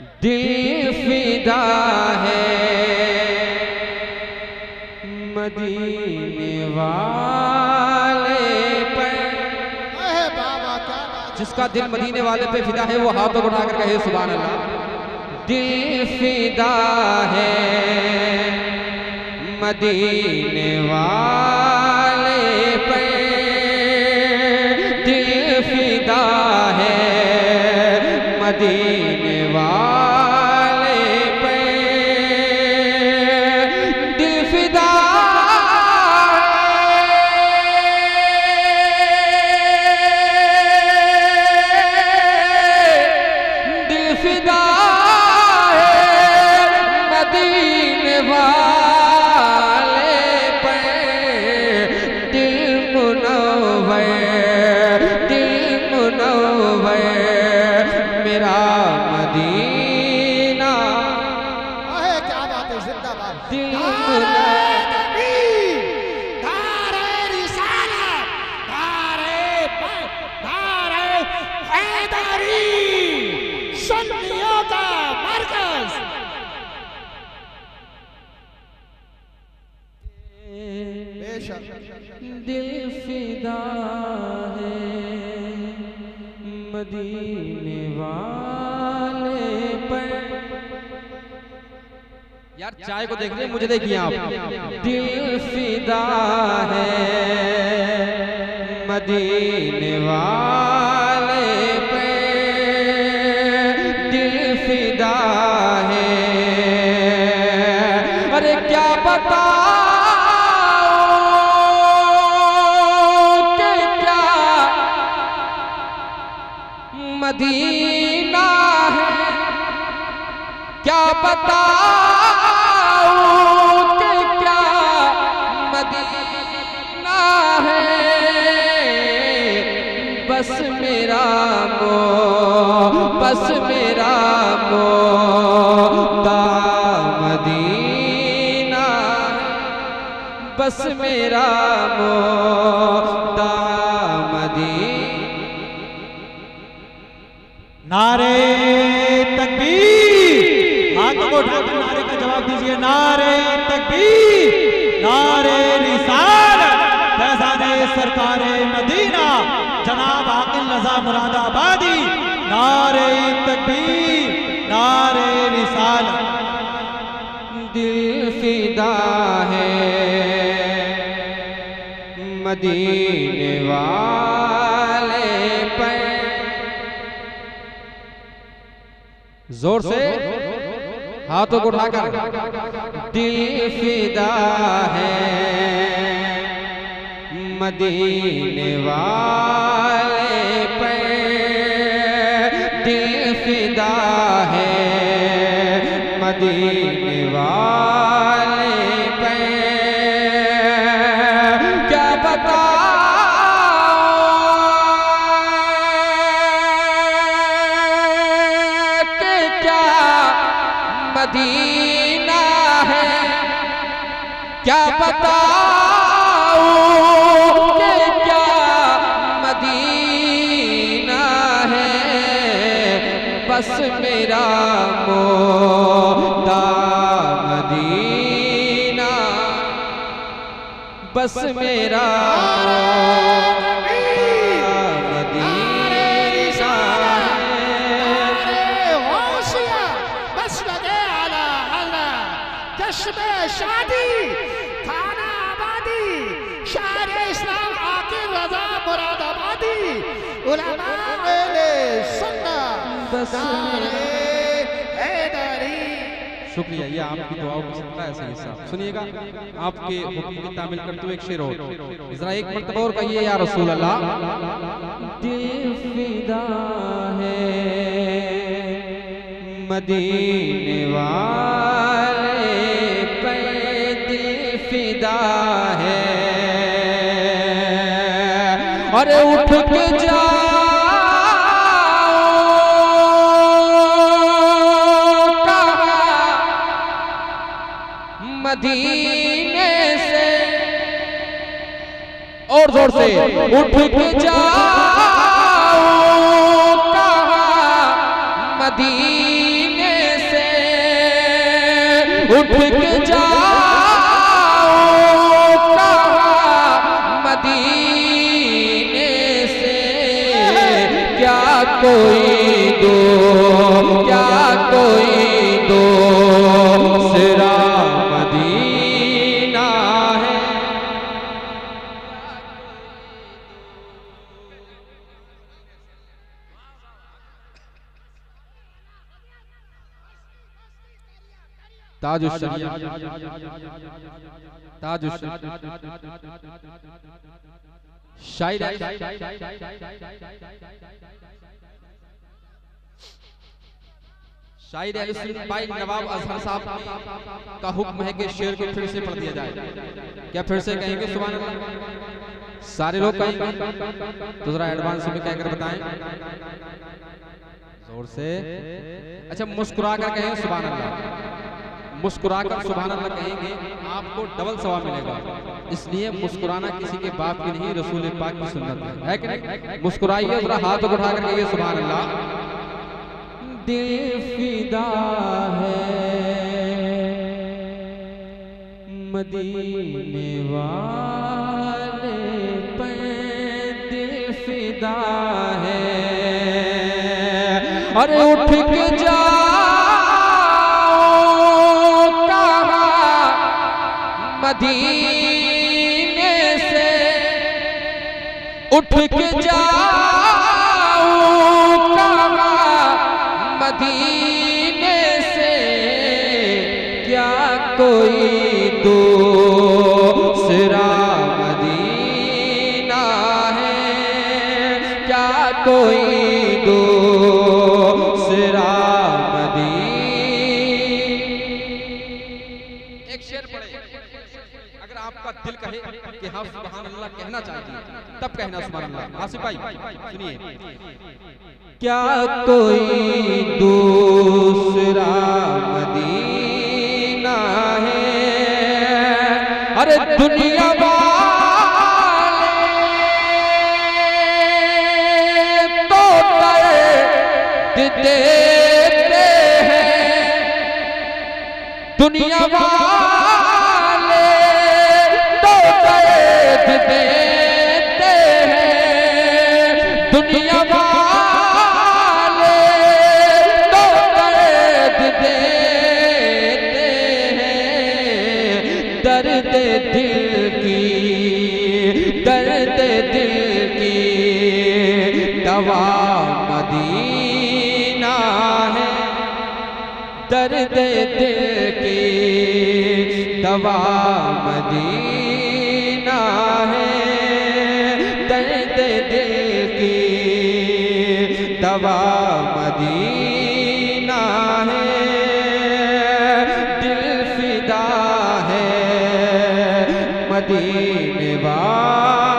दिल फिदा है। मदीने वाले पर। जिसका दिल मदीने वाले पे फिदा है वो हाथों उठाकर कहे सुबह अल्लाह दिल फिदा है। मदीने वाले पे दिल फिदा है। मदीने मरकज। दिल फिदा है। मदीने वाले यार चाय को देख रहे मुझे देखिए आप। दिल फिदा है मदीने वाले पे। दिल फिदा है। अरे क्या बताओ कि क्या मदीना है। क्या बताओ बस मेरा मो, बस मेरा मो मदीना बस मेरा मो मदीना नारे तकबीर। हाथों को उठाकर नारे का जवाब दीजिए। नारे तकबीर। सरकार मदीना, जनाब आकिल रजा मुरादाबादी, नारे तकबीर, नारे रिसाल दिल फिदा है, मदीने वाले पर। ज़ोर से, हाथों को उठाकर। दिल फिदा है मदीने वाले पर दिल फिदा है। मदीने वाले पे। क्या बताओ कि क्या मदीना है? क्या बताओ बस मेरा मोदा मदीना बस मेरा नारे शुक्रिया, ये आपकी दुआओं है, सही साहब। सुनिएगा, आपके हुक्म की तामील करते हुए एक शेर और। जरा एक और कहिए, या रसूल अल्लाह फिदा है मदीने वाले फिदा है। अरे उठ के जाओ मदीने से और ज़ोर से उठ के जाओ कहा मदीने से उठ के जाओ कहा मदीने से क्या कोई ताज ताज शायर शायर भाई नवाब अजहर साहब का हुक्म है कि शेर को फिर से पढ़ दिया जाए क्या फिर से कहेंगे अल्लाह सारे लोग कहेंगे तो जरा एडवांस में कहकर बताएँ ज़ोर से अच्छा मुस्कुरा कर कहें सुभान अल्लाह मुस्कुरा कर सुभान अल्लाह कहेंगे, आपको डबल सवाब मिलेगा। इसलिए मुस्कुराना किसी के बाप की नहीं, रसूल पाक की सुन्नत है। है कि नहीं? मुस्कुराइए, जरा हाथ उठा कर कहिए सुभान अल्लाह दिल फिदा है मदीने वाले पे। दिल फिदा है। अरे उठ के जाओ मदीने से उठ के कहा मदीने से क्या कोई दूसरा मदीना है? क्या कोई हाँ अल्लाह कहना चाहिए तब कहना सुबह अल्लाह आसिफ भाई सुनिए। क्या कोई दूसरा मदीना दवा मदीना है। दर्द दिल की दवा मदीना है। दर्द दिल की दवा मदीना है। दिल फिदा है मदीने वाले।